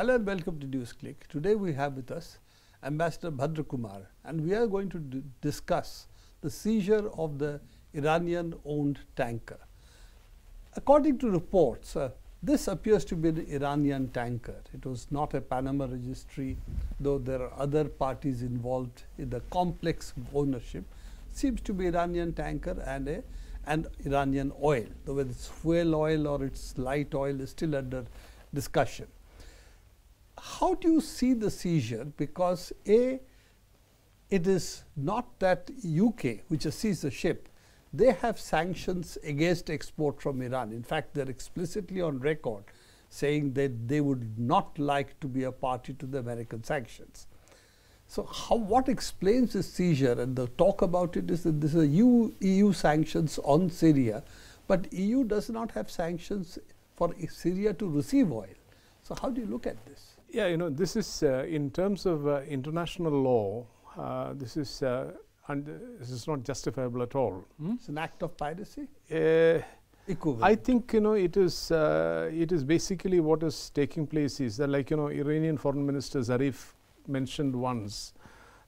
Hello and welcome to NewsClick. Today we have with us Ambassador Bhadrakumar and we are going to discuss the seizure of the Iranian owned tanker. According to reports, uh, this appears to be an Iranian tanker. It was not a Panama registry, though there are other parties involved in the complex ownership. Seems to be Iranian tanker and a and Iranian oil, though whether it's fuel oil or it's light oil is still under discussion. How do you see the seizure? Because A, it is not that UK, which has seized the ship, they have sanctions against export from Iran. In fact, they are explicitly on record saying that they would not like to be a party to the American sanctions. So, how, what explains this seizure and the talk about it is that this is EU, EU sanctions on Syria, but EU does not have sanctions for Syria to receive oil. So, how do you look at this? Yeah, you know, this is uh, in terms of uh, international law, uh, this is uh, and this is not justifiable at all. Hmm? It's an act of piracy. Uh, I think you know it is. Uh, it is basically what is taking place is that like you know Iranian Foreign Minister Zarif mentioned once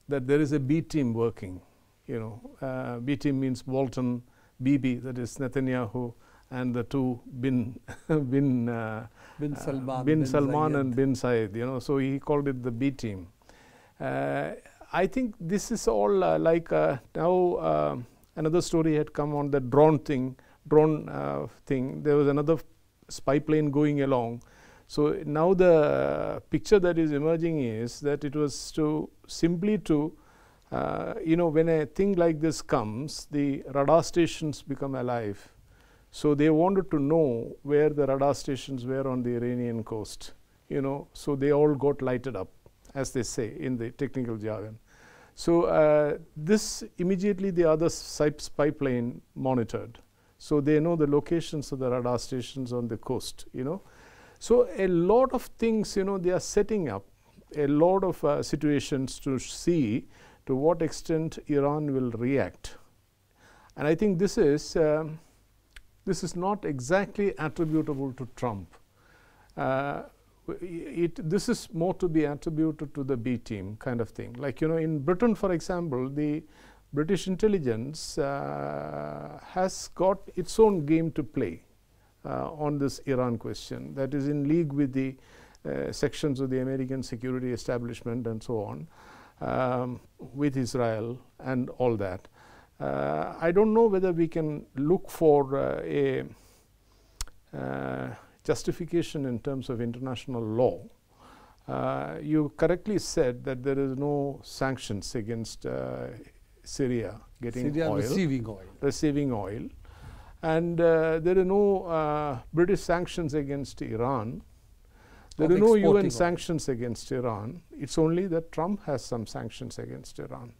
that there is a B team working. You know, uh, B team means Bolton, Bibi, that is Netanyahu, and the two bin bin uh, bin Salman, bin, bin Salman and bin Zayed. You know, so he called it the B team. Uh, I think this is all uh, like uh, now uh, another story had come on the drone thing, drone uh, thing. There was another spy plane going along. So now the picture that is emerging is that it was to simply to uh, you know when a thing like this comes, the radar stations become alive. So they wanted to know where the radar stations were on the Iranian coast. You know, so they all got lighted up, as they say in the technical jargon. So, uh, this immediately the other spy plane monitored. So, they know the locations of the radar stations on the coast, you know. So, a lot of things, you know, they are setting up a lot of uh, situations to see to what extent Iran will react. And I think this is, um, this is not exactly attributable to Trump. Uh, it, this is more to be attributed to the B team kind of thing. Like, you know, in Britain, for example, the British intelligence uh, has got its own game to play uh, on this Iran question that is in league with the uh, sections of the American security establishment and so on um, with Israel and all that. Uh, I don't know whether we can look for uh, a uh, justification in terms of international law. Uh, you correctly said that there is no sanctions against uh, Syria getting Syria oil, receiving oil, receiving oil, and uh, there are no uh, British sanctions against Iran. There are no UN oil. sanctions against Iran. It's only that Trump has some sanctions against Iran.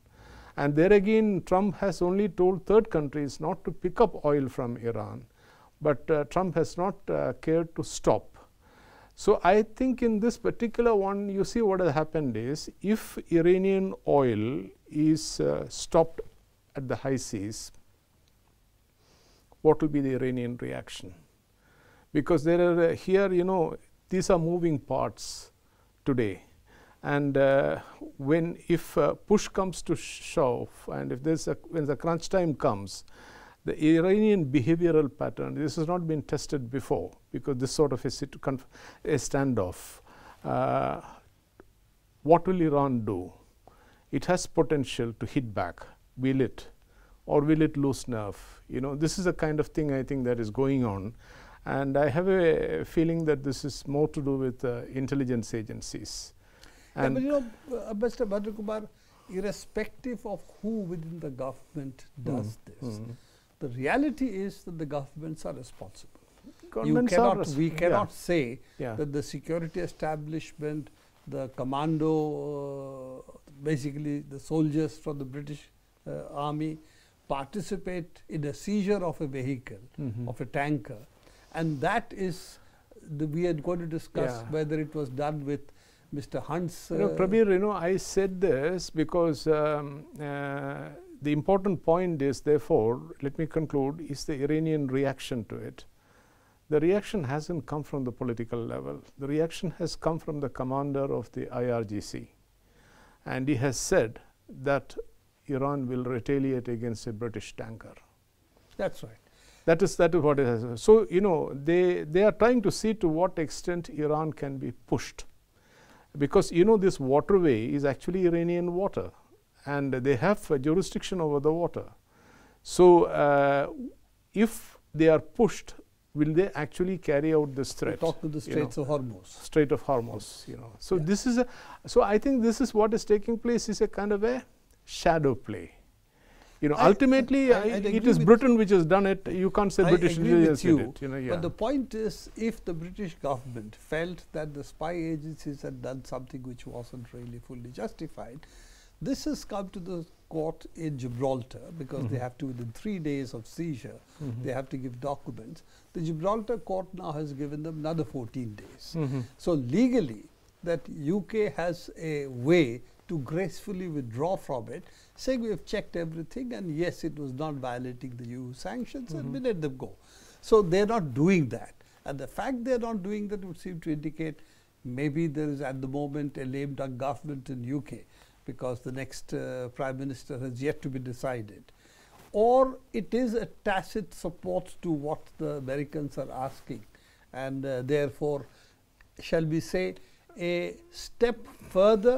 And there again, Trump has only told third countries not to pick up oil from Iran but uh, Trump has not uh, cared to stop. So, I think in this particular one you see what has happened is if Iranian oil is uh, stopped at the high seas, what will be the Iranian reaction? Because there are uh, here you know these are moving parts today and uh, when if uh, push comes to shove and if there's a when the crunch time comes the Iranian behavioral pattern, this has not been tested before because this sort of a, a standoff. Uh, what will Iran do? It has potential to hit back. Will it? Or will it lose nerve? You know, this is the kind of thing I think that is going on. And I have a feeling that this is more to do with uh, intelligence agencies. And yeah, but you know, uh, Mr. Bhadrakumar, irrespective of who within the government does mm, this, mm the reality is that the governments are responsible. Governments you cannot, we cannot yeah. say yeah. that the security establishment, the commando, uh, basically the soldiers from the British uh, army participate in a seizure of a vehicle, mm -hmm. of a tanker. And that is, the, we are going to discuss yeah. whether it was done with Mr. Hunt's. Uh, you know, Prabir, you know, I said this because um, uh, the important point is therefore, let me conclude, is the Iranian reaction to it. the reaction hasn't come from the political level. The reaction has come from the commander of the IRGC. And he has said that Iran will retaliate against a British tanker. That's right. That is, that is what it has. So, you know, they, they are trying to see to what extent Iran can be pushed. Because, you know, this waterway is actually Iranian water and they have jurisdiction over the water. So, uh, if they are pushed, will they actually carry out this threat? talk to the Straits of Hormuz. Strait of Hormuz, you know. So, yeah. this is a, so I think this is what is taking place is a kind of a shadow play. You know, I, ultimately, I, I, it is Britain which has done it. You can't say British intelligence did it. You know, yeah. But the point is, if the British government felt that the spy agencies had done something which wasn't really fully justified, this has come to the court in Gibraltar because mm -hmm. they mm-hmm. have to, within three days of seizure, mm -hmm. they have to give documents. The Gibraltar court now has given them another 14 days. Mm -hmm. So legally, that UK has a way to gracefully withdraw from it, saying we have checked everything and yes, it was not violating the EU sanctions mm -hmm. and we mm-hmm. let them go. So they are not doing that. And the fact they are not doing that would seem to indicate maybe there is at the moment a lame duck government in UK because the next uh, prime minister has yet to be decided. Or it is a tacit support to what the Americans are asking and uh, therefore, shall we say, a step further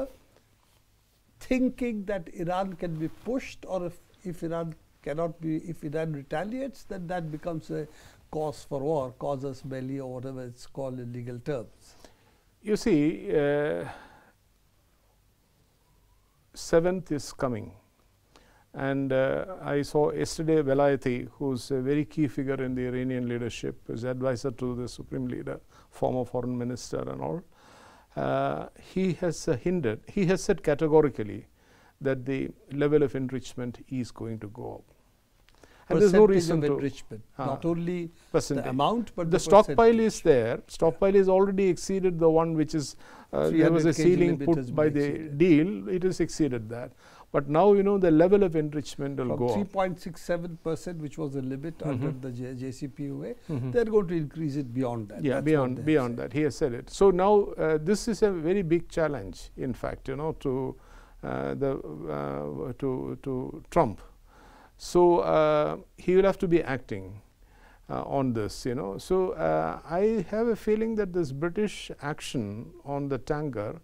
thinking that Iran can be pushed or if, if Iran cannot be, if Iran retaliates, then that becomes a cause for war, casus belli or whatever it's called in legal terms. You see, uh, seventh is coming. And uh, I saw yesterday Velayati, who's a very key figure in the Iranian leadership, is advisor to the supreme leader, former foreign minister and all. Uh, he has uh, hindered, he has said categorically that the level of enrichment is going to go up. And there's no reason to enrichment, uh, not only percentage. the amount, but the, the stockpile is there. Stockpile is already exceeded the one which is uh, there was a ceiling put by the deal. It has exceeded that. But now you know the level of enrichment will From go 3.67 percent, which was the limit mm -hmm. under the J JCPOA, mm -hmm. they're going to increase it beyond that. Yeah, That's beyond beyond that. He has said it. So now uh, this is a very big challenge, in fact, you know, to uh, the uh, to to Trump. So uh, he will have to be acting. Uh, on this, you know. So uh, I have a feeling that this British action on the tanker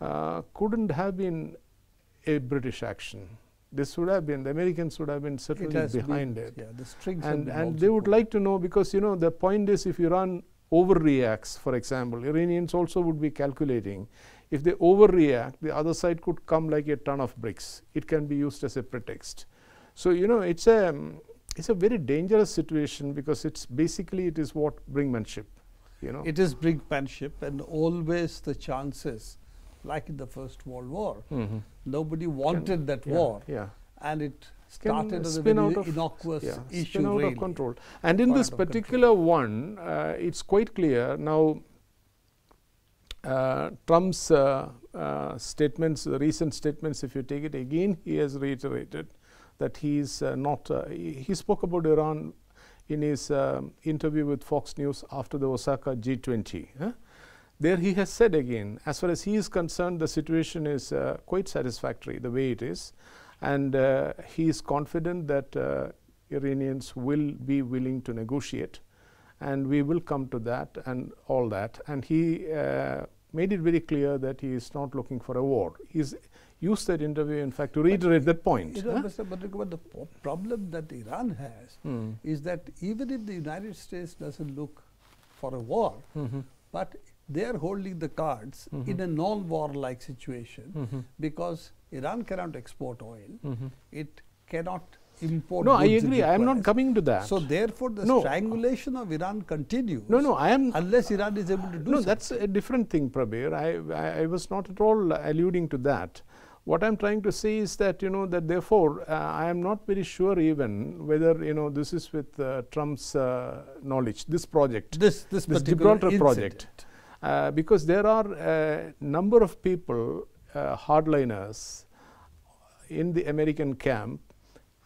uh, couldn't have been a British action. This would have been, the Americans would have been certainly it behind been, it. Yeah, the strings and, and they would like to know because, you know, the point is if Iran overreacts, for example, Iranians also would be calculating. If they overreact, the other side could come like a ton of bricks. It can be used as a pretext. So, you know, it's a, um, it's a very dangerous situation because it's basically it is what brinkmanship, you know. It is brinkmanship and always the chances like in the First World War. Mm -hmm. Nobody wanted Can, that yeah, war. Yeah. And it started as a very of, innocuous yeah, issue. Spin out really. of control. And in this particular one, uh, it's quite clear now. Uh, Trump's uh, uh, statements, recent statements, if you take it again, he has reiterated that he is uh, not. Uh, he, he, spoke about Iran in his interview with Fox News after the Osaka G20. Huh? There he has said again, as far as he is concerned, the situation is uh, quite satisfactory the way it is. And uh, he is confident that uh, Iranians will be willing to negotiate. And we will come to that and all that. And he uh, made it very clear that he is not looking for a war. He's used that interview, in fact, to reiterate that point. You know, huh? Mr. But the problem that Iran has mm. is that even if the United States doesn't look for a war, mm -hmm. but they are holding the cards mm -hmm. in a non-war like situation mm -hmm. because Iran cannot export oil, mm -hmm. it cannot import. No, I agree. I am not coming to that. So therefore, the no. strangulation of Iran continues. No, no, I am unless Iran is able to do. No, something. that's a different thing, Prabir. I, I, I was not at all alluding to that. What I'm trying to say is that you know that therefore uh, I am not very sure even whether you know this is with uh, Trump's uh, knowledge. This project, this this, this Gibraltar incident. project uh, because there are a number of people, uh, hardliners in the American camp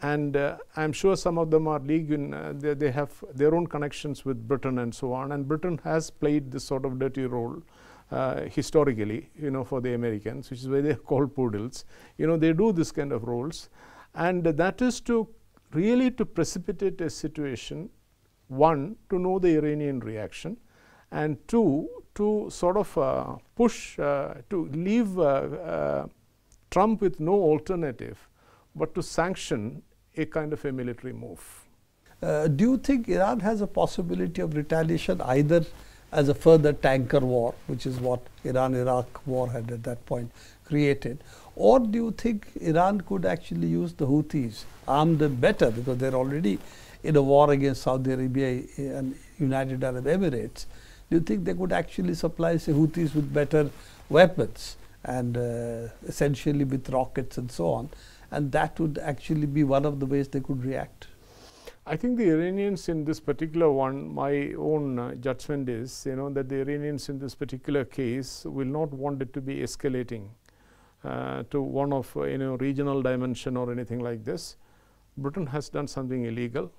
and uh, I'm sure some of them are league in, uh, they, they, have their own connections with Britain and so on. And Britain has played this sort of dirty role uh, historically, you know, for the Americans, which is why they are called poodles. You know, they do this kind of roles, and that is to really to precipitate a situation. One, to know the Iranian reaction, and two, to sort of uh, push uh, to leave uh, uh, Trump with no alternative, but to sanction a kind of a military move. Uh, do you think Iran has a possibility of retaliation either as a further tanker war, which is what Iran-Iraq war had at that point created, or do you think Iran could actually use the Houthis, arm them better because they're already in a war against Saudi Arabia and United Arab Emirates? Do you think they could actually supply the Houthis with better weapons and uh, essentially with rockets and so on? And that would actually be one of the ways they could react. I think the Iranians in this particular one, my own uh, judgment is, you know, that the Iranians in this particular case will not want it to be escalating uh, to one of, uh, you know, regional dimension or anything like this. Britain has done something illegal,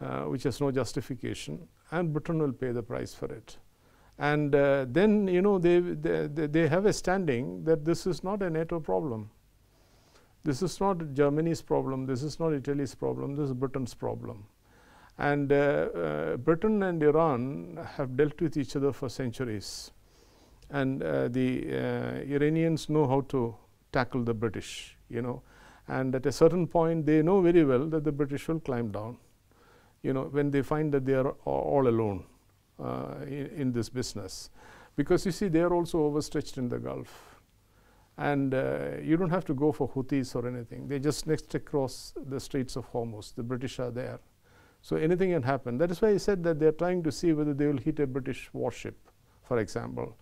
uh, which has no justification, and Britain will pay the price for it. And uh, then, you know, they, they, they have a standing that this is not a NATO problem. This is not Germany's problem, this is not Italy's problem, this is Britain's problem. And uh, uh, Britain and Iran have dealt with each other for centuries. And uh, the uh, Iranians know how to tackle the British, you know. And at a certain point, they know very well that the British will climb down, you know, when they find that they are all alone uh, in, in this business. Because you see, they are also overstretched in the Gulf and uh, you don't have to go for Houthis or anything. They just next across the Straits of Hormuz. The British are there. So anything can happen. That is why I said that they're trying to see whether they will hit a British warship, for example.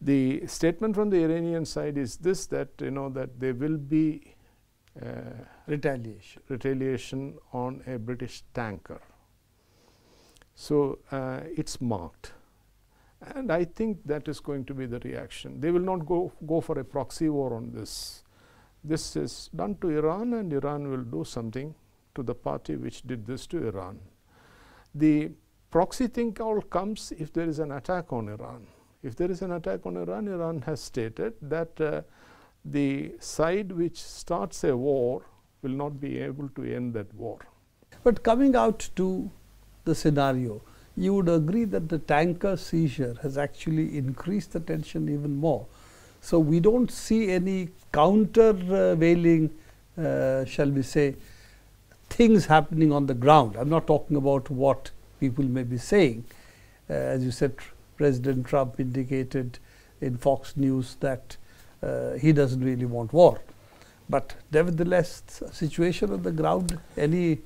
The statement from the Iranian side is this, that, you know, that they will be retaliation. retaliation on a British tanker. So uh, it's marked. And I think that is going to be the reaction. They will not go, go for a proxy war on this. This is done to Iran and Iran will do something to the party which did this to Iran. The proxy thing all comes if there is an attack on Iran. If there is an attack on Iran, Iran has stated that uh, the side which starts a war will not be able to end that war. But coming out to the scenario, you would agree that the tanker seizure has actually increased the tension even more. So, we do not see any countervailing, uh, shall we say, things happening on the ground. I am not talking about what people may be saying. Uh, as you said, President Trump indicated in Fox News that uh, he does not really want war. But nevertheless, situation on the ground, any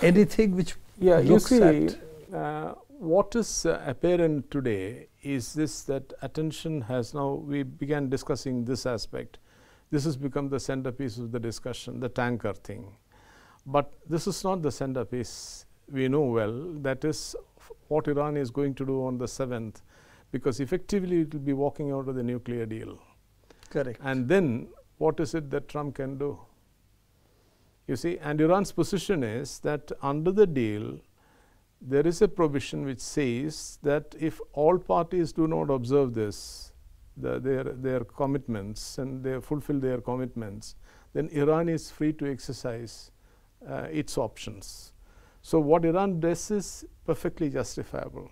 anything which yeah, looks you see, at uh, what is uh, apparent today is this that attention has now, we began discussing this aspect. This has become the centerpiece of the discussion, the tanker thing. But this is not the centerpiece. We know well that is what Iran is going to do on the 7th, because effectively it will be walking out of the nuclear deal. Correct. And then what is it that Trump can do? You see, and Iran's position is that under the deal, there is a provision which says that if all parties do not observe this, the, their, their commitments and they fulfill their commitments, then Iran is free to exercise uh, its options. So, what Iran does is perfectly justifiable.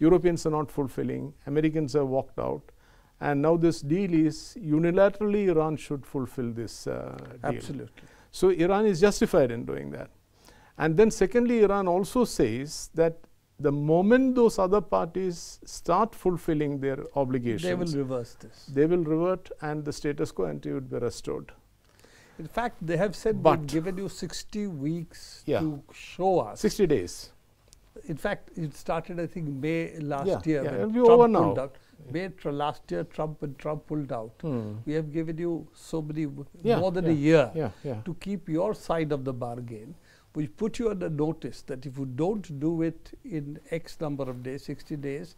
Europeans are not fulfilling, Americans have walked out, and now this deal is unilaterally Iran should fulfill this uh, deal. Absolutely. So, Iran is justified in doing that. And then secondly, Iran also says that the moment those other parties start fulfilling their obligations, they will reverse this. They will revert and the status quo ante would be restored. In fact, they have said they've given you 60 weeks yeah. to show us. 60 days. In fact, it started, I think, May last yeah, year. Yeah, it'll be over now. Out. May last year, Trump and Trump pulled out. Hmm. We have given you so many, yeah, more than a year to keep your side of the bargain we put you on under notice that if you don't do it in X number of days, 60 days,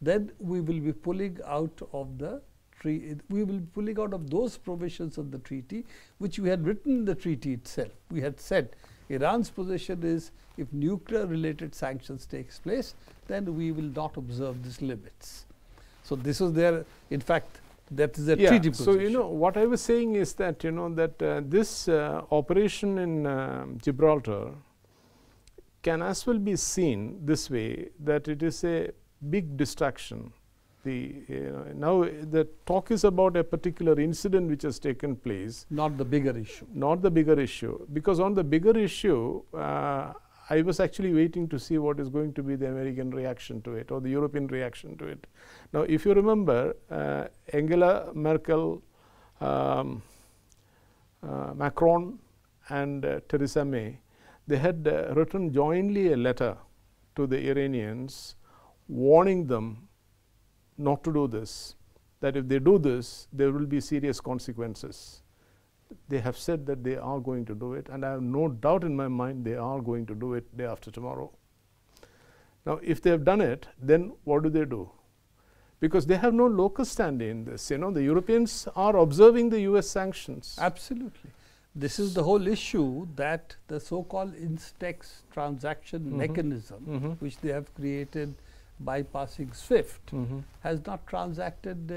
then we will be pulling out of the tre- we will be pulling out of those provisions of the treaty which we had written in the treaty itself. We had said Iran's position is if nuclear related sanctions takes place, then we will not observe these limits. So this was their, in fact, that is a yeah, treaty so you know what I was saying is that you know that uh, this uh, operation in uh, Gibraltar can as well be seen this way that it is a big distraction. The you now the talk is about a particular incident which has taken place, not the bigger issue. not the bigger issue. Because on the bigger issue, uh, I was actually waiting to see what is going to be the American reaction to it or the European reaction to it. Now, if you remember, uh, Angela Merkel, um, uh, Macron, and uh, Theresa May, they had uh, written jointly a letter to the Iranians warning them not to do this, that if they do this, there will be serious consequences they have said that they are going to do it, and I have no doubt in my mind they are going to do it day after tomorrow. Now, if they have done it, then what do they do? Because they have no local stand in this. You know, the Europeans are observing the US sanctions. Absolutely. This is the whole issue that the so-called Instex transaction Mhm. mechanism, Mhm. which they have created bypassing SWIFT, Mhm. has not transacted uh,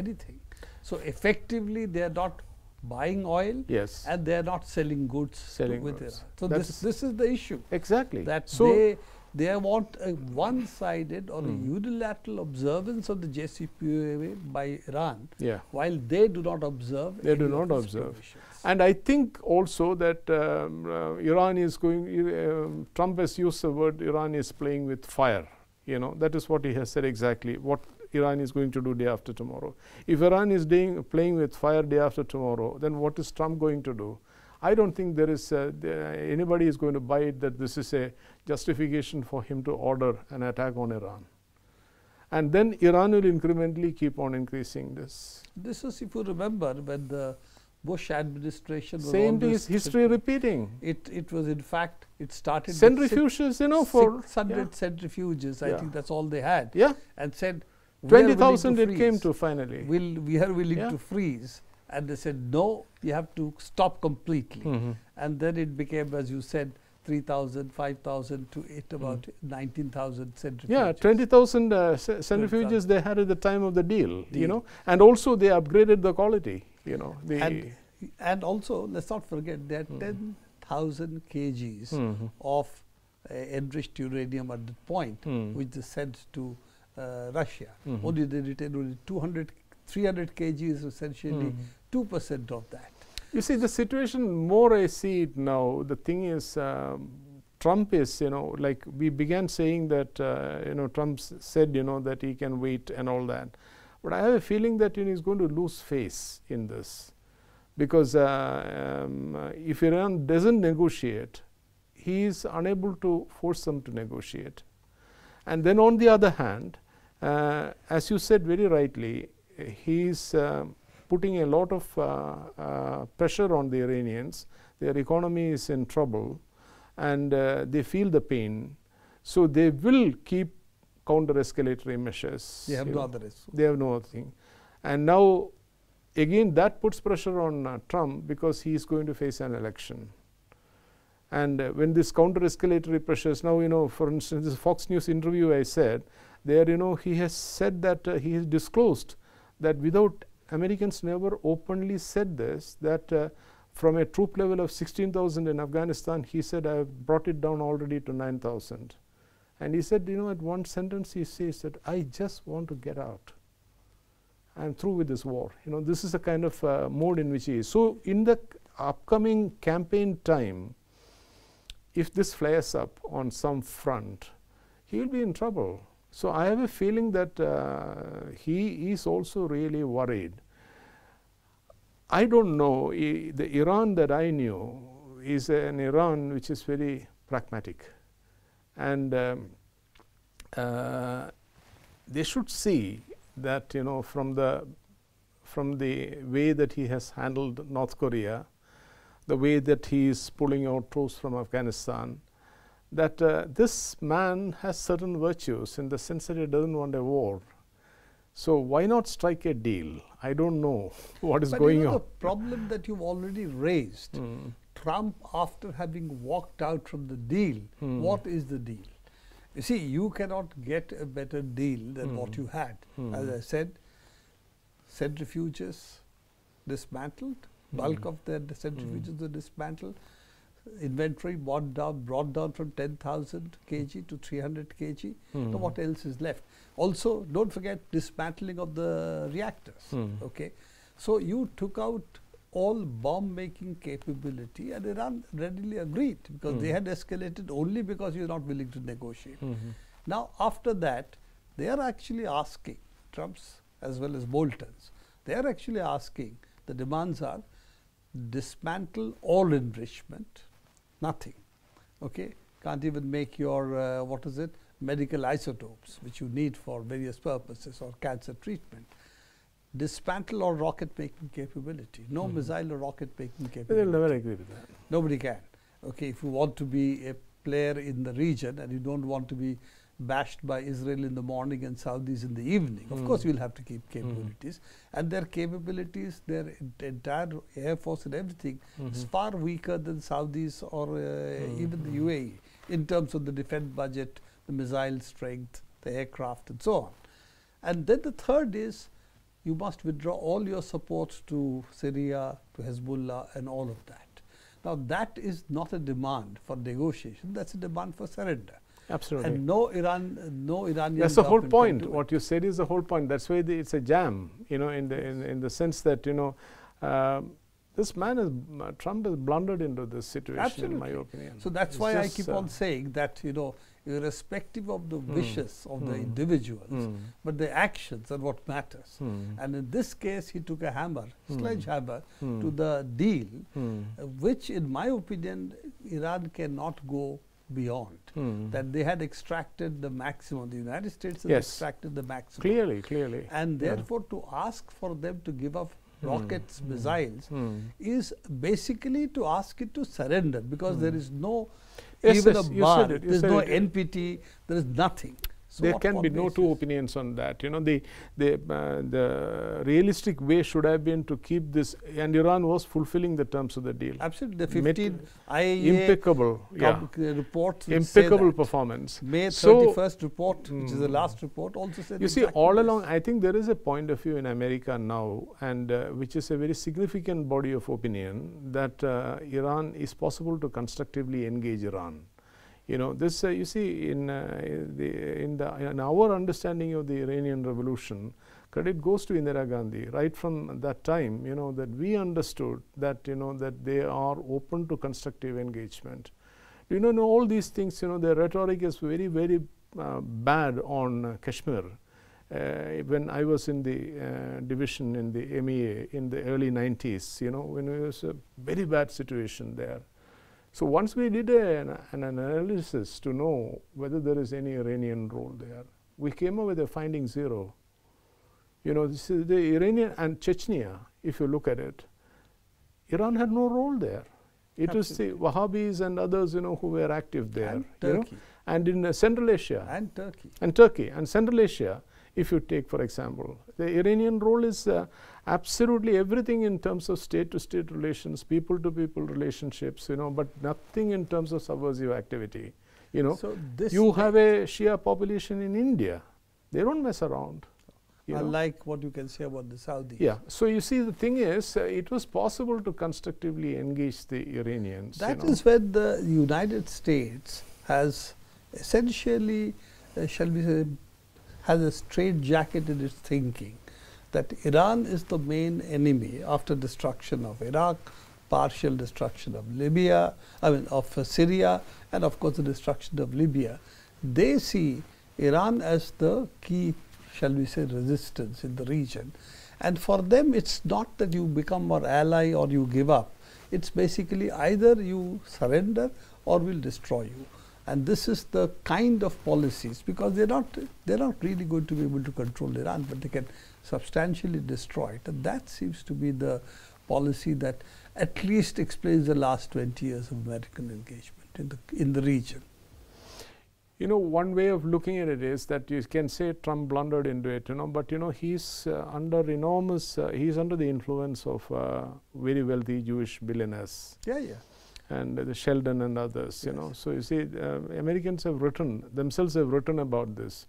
anything. So effectively, they are not buying oil Yes, and they are not selling goods to- Selling with goods. Iran. So That's- this this is the issue exactly. that so, they they want a one-sided or a Mm. unilateral observance of the JCPOA by Iran, yeah. while they do not observe. They do not observe. And I think also that um, uh, Iran is going, um, Trump has used the word Iran is playing with fire. You know, that is what he has said exactly, what Iran is going to do day after tomorrow. If Iran is doing, playing with fire day after tomorrow, then what is Trump going to do? I don't think there is uh, anybody is going to buy it that this is a justification for him to order an attack on Iran. And then Iran will incrementally keep on increasing this. This is, if you remember, when the Bush administration was Same thing is history repeating. It it was in fact it started Centrifuges, you know, for six hundred centrifuges. I Yeah. think that's all they had, yeah, and said "We are willing twenty thousand it came to finally. Will we are willing Yeah. to freeze, and they said no, you have to stop completely. Mhm. And then it became, as you said, 3,000, 5,000 to it about 19,000 centrifuges. Hmm. Yeah, twenty thousand uh, ce- centrifuges they had at the time of the deal, you know, and also they upgraded the quality, you know. The And, and also, let's not forget, there are Mhm. 10,000 kgs Mhm. of uh, enriched uranium at that point, Mm. which they sent to Russia. Mhm. Only they retain only 200, 300 kg is essentially Mhm. 2% of that. You see, the situation more I see it now. The thing is, um, Trump is, you know, like we began saying that, uh, you know, Trump said, you know, that he can wait and all that. But I have a feeling that you know, he's going to lose face in this, because uh, um, uh, if Iran doesn't negotiate, he is unable to force them to negotiate. And then on the other hand, uh, as you said very rightly, he is um, putting a lot of uh, uh, pressure on the Iranians. Their economy is in trouble and uh, they feel the pain. So they will keep counter escalatory measures. They have no other. They have no other thing. And now, again, that puts pressure on uh, Trump because he is going to face an election. And uh, when this counter escalatory pressures, now, you know, for instance, this Fox News interview I said, there, you know, he has said that uh, he has disclosed that without Americans never openly said this, that uh, from a troop level of 16,000 in Afghanistan, he said, I have brought it down already to 9,000. And he said, you know, at one sentence he says that I just want to get out. I'm through with this war. You know, this is the kind of uh, mode in which he is. So, in the upcoming campaign time, if this flares up on some front, he will be in trouble. So, I have a feeling that uh, he is also really worried. I don't know, I- the Iran that I knew is an Iran which is very pragmatic. And um, uh, they should see that you know from the from the way that he has handled North Korea, the way that he is pulling out troops from Afghanistan, that uh, this man has certain virtues in the sense that he doesn't want a war. So why not strike a deal? I don't know what is but going you know on. The problem that you've already raised, Mm. Trump, after having walked out from the deal, Hmm. what is the deal? You see, you cannot get a better deal than what Hmm. you had. Hmm. As I said, centrifuges dismantled, bulk Hmm. of the centrifuges were dismantled, inventory brought down, brought down from 10,000 kg to 300 kg. Now, Hmm. what else is left? Also, don't forget dismantling of the reactors. Hmm. Okay, so you took out all bomb making capability, and Iran readily agreed because they Hmm. had escalated only because you're not willing to negotiate. Mhm. Now, after that, they are actually asking Trump's as well as Bolton's. They are actually asking. The demands are dismantle all enrichment, nothing. Okay, can't even make your uh, what is it medical isotopes which you need for various purposes or cancer treatment. Dismantle all rocket making capability. No Mhm. missile or rocket making capability. They'll never agree with that. Nobody can. Okay, if you want to be a player in the region and you don't want to be bashed by Israel in the morning and Saudis in the evening, of course Mm. you'll have to keep capabilities. And their capabilities, their en- entire air force and everything is Mhm. far weaker than Saudis or uh, even the. UAE in terms of the defense budget, the missile strength, the aircraft and so on. And then the third is you must withdraw all your support to Syria, to Hezbollah and all of that. Now that is not a demand for negotiation, that's a demand for surrender. Absolutely. And no Iran, no Iranian That's the whole point. What you said is the whole point. That's why the, it's a jam, you know, in the in, in the sense that you know, um, this man is uh, Trump has blundered into this situation, in my Absolutely. opinion. So that's It's why I keep uh, on saying that, you know, irrespective of the Hmm. wishes of the Hmm. individuals, Hmm. but the actions are what matters. Hmm. And in this case, he took a hammer, Hmm. sledgehammer, to the deal, uh, which, in my opinion, Iran cannot go beyond. Hmm. That they had extracted the maximum. The United States has Yes. extracted the maximum. clearly, clearly. And Yeah. therefore, to ask for them to give up Hmm. rockets, Hmm. missiles, Hmm. is basically to ask it to surrender because there Hmm. no Yes, even yes, a bar, said it, you there is no. NPT, there is nothing. So there can be no two opinions on that. You know, the the uh, the realistic way should have been to keep this, and Iran was fulfilling the terms of the deal. Absolutely, the Met- 15 IAEA impeccable, yeah, uh, reports impeccable performance. May So- 31st report, which is the Mm. last report, also said You see, all this. along, I think there is a point of view in America now, and uh, which is a very significant body of opinion that uh, Iran is possible to constructively engage Iran. You know, this uh, you see in uh, the in the in our understanding of the Iranian Revolution, credit goes to Indira Gandhi. Right from that time, you know, that we understood that you know that they are open to constructive engagement. You know, know all these things. You know, the rhetoric is very very uh, bad on Kashmir. Uh, when I was in the uh, division in the MEA in the early 90s, you know, when it was a very bad situation there. So once we did an, an analysis to know whether there is any Iranian role there, we came up with a finding zero. You know, this is the Iranian and Chechnya, if you look at it, Iran had no role there. It was the Wahhabis and others, you know, who were active there. and you know. Turkey, And in uh, Central Asia, and Turkey. and Turkey and Central Asia, if you take, for example, the Iranian role is uh, absolutely everything in terms of state-to-state relations, people-to-people relationships, you know, but nothing in terms of subversive activity. You know, So this you have a Shia population in India; they don't mess around. You unlike what you can say about the Saudis. Yeah. So you see, the thing is, uh, it was possible to constructively engage the Iranians. you That know. is when the United States has essentially, uh, shall we say, has in its thinking that Iran is the main enemy after destruction of Iraq, partial destruction of Libya, I mean of uh, Syria, and of course the destruction of Libya. They see Iran as the key, shall we say, resistance in the region. And for them, it's not that you become our ally or you give up. It's basically either you surrender or we'll destroy you. And this is the kind of policies because they're not they're not really going to be able to control Iran, but they can substantially destroy it. And that seems to be the policy that at least explains the last 20 years of American engagement in the in the region. you know, one way of looking at it is that you can say Trump blundered into it, you know, but you know, he's uh, under enormous, uh, he's under the influence of uh, very wealthy Jewish billionaires. Yeah, yeah. And the Sheldon and others, you Yes. know. So you see, uh, Americans have written, themselves have written about this,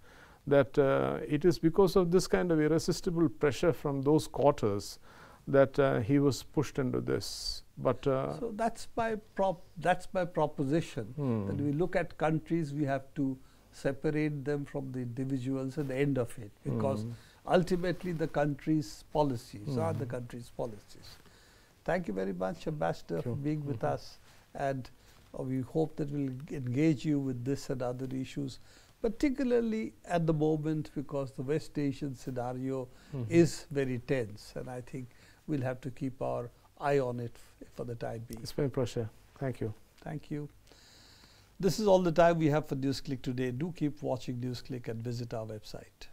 that uh, it is because of this kind of irresistible pressure from those quarters that uh, he was pushed into this. But uh, So that's my prop. That's my proposition. hmm. That we look at countries, we have to separate them from the individuals at the end of it, because Hmm. ultimately the country's policies are the country's policies. Thank you very much, Ambassador, for being with Mhm. us, and we hope that we'll engage you with this and other issues, particularly at the moment because the West Asian scenario Mhm. is very tense, and I think we'll have to keep our eye on it f- for the time being. It's been a pleasure. Thank you. Thank you. This is all the time we have for NewsClick today. Do keep watching NewsClick and visit our website.